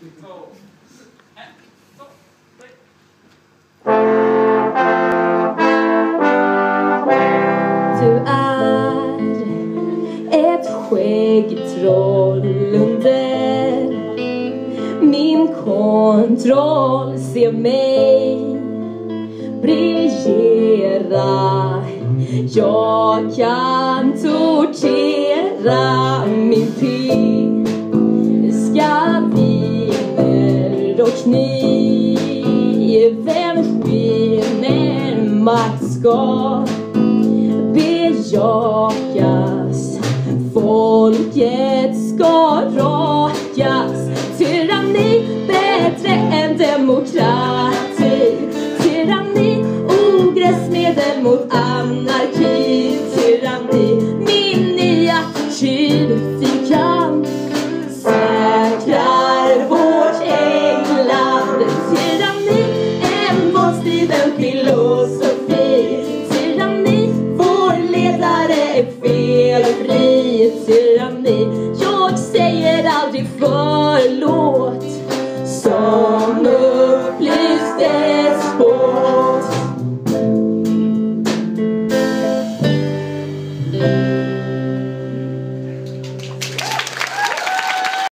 Du är ett skäggtroll under min kontroll. Se mig briljera. Jag kan tortera min tid. Och kniven skiner makt ska bejakas. Folket ska rakas. Tyranni bättre än demokrati. Tyranni ogräsmedel mot anarki. Tyranni min nya kyl. låst filosofi. Tyranni, vår ledare är fel och fri Tyranni, jag säger aldrig förlåt.